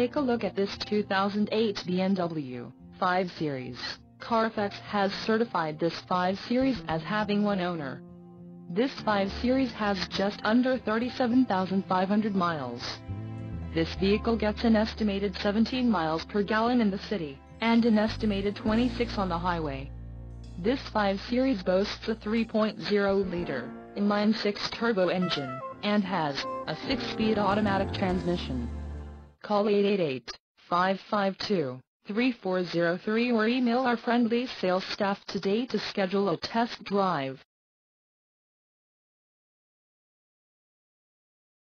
take a look at this 2008 BMW 5 Series. Carfax has certified this 5 Series as having one owner. This 5 Series has just under 37,500 miles. This vehicle gets an estimated 17 miles per gallon in the city, and an estimated 26 on the highway. This 5 Series boasts a 3.0-liter, inline-six turbo engine, and has a 6-speed automatic transmission. Call 888-552-3403 or email our friendly sales staff today to schedule a test drive.